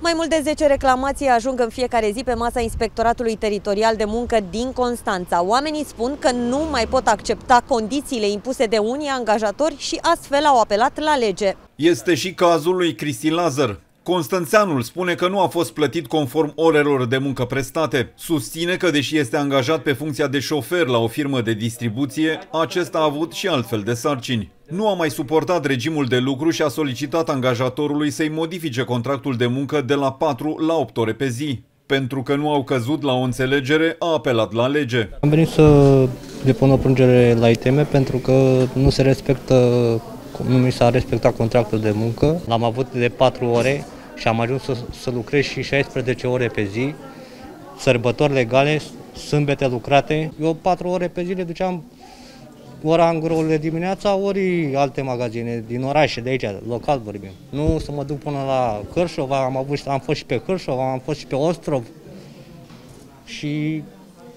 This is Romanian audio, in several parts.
Mai mult de 10 reclamații ajung în fiecare zi pe masa Inspectoratului Teritorial de Muncă din Constanța. Oamenii spun că nu mai pot accepta condițiile impuse de unii angajatori și astfel au apelat la lege. Este și cazul lui Cristin Lazar. Constanțeanul spune că nu a fost plătit conform orelor de muncă prestate. Susține că, deși este angajat pe funcția de șofer la o firmă de distribuție, acesta a avut și altfel de sarcini. Nu a mai suportat regimul de lucru și a solicitat angajatorului să-i modifice contractul de muncă de la 4 la 8 ore pe zi. Pentru că nu au căzut la o înțelegere, a apelat la lege. Am venit să depun o plângere la ITM pentru că nu se respectă nu mi s-a respectat contractul de muncă. L-am avut de 4 ore și am ajuns să, să lucrez și 16 ore pe zi, sărbători legale, sâmbete lucrate. Eu 4 ore pe zi le duceam ora în dimineața, ori alte magazine din orașe de aici, local vorbim. Nu să mă duc până la Cârșova, am, avut, am fost și pe Cârșova, am fost și pe Ostrov și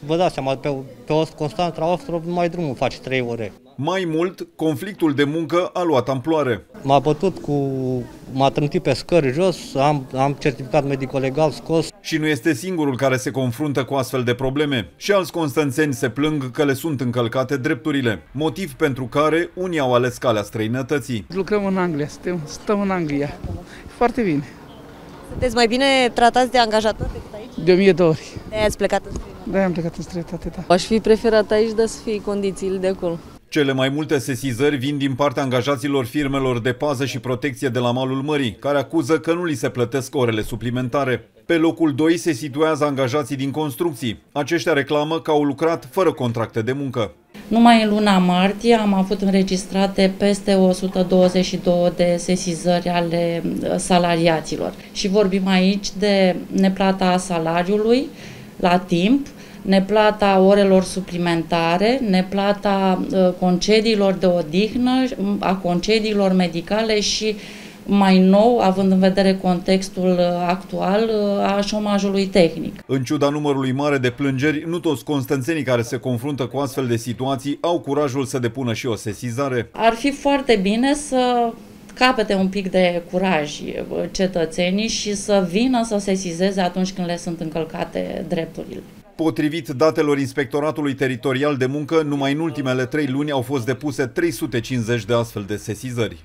vă dați seama, pe, pe Constanța Ostrov numai drumul faci 3 ore. Mai mult, conflictul de muncă a luat amploare. M-a bătut cu... m-a trântit pe scări jos, am, am certificat medico-legal scos. Și nu este singurul care se confruntă cu astfel de probleme. Și alți constanțeni se plâng că le sunt încălcate drepturile, motiv pentru care unii au ales calea străinătății. Lucrăm în Anglia, stăm, stăm în Anglia. Foarte bine. Sunteți mai bine tratați de angajator decât aici? De o mie de ori. De ați plecat în străinătate? Da, am plecat în străinătate, da. Aș fi preferat aici, dar să fie condițiile de acolo. Cele mai multe sesizări vin din partea angajaților firmelor de pază și protecție de la malul mării, care acuză că nu li se plătesc orele suplimentare. Pe locul 2 se situează angajații din construcții. Aceștia reclamă că au lucrat fără contracte de muncă. Numai în luna martie am avut înregistrate peste 122 de sesizări ale uh, salariaților. Și vorbim aici de neplata salariului la timp, neplata orelor suplimentare, neplata uh, concediilor de odihnă, a concediilor medicale și mai nou, având în vedere contextul uh, actual uh, a șomajului tehnic. În ciuda numărului mare de plângeri, nu toți constanțenii care se confruntă cu astfel de situații au curajul să depună și o sesizare. Ar fi foarte bine să capete un pic de curaj cetățenii și să vină să sesizeze atunci când le sunt încălcate drepturile. Potrivit datelor Inspectoratului Teritorial de Muncă, numai în ultimele trei luni au fost depuse 350 de astfel de sesizări.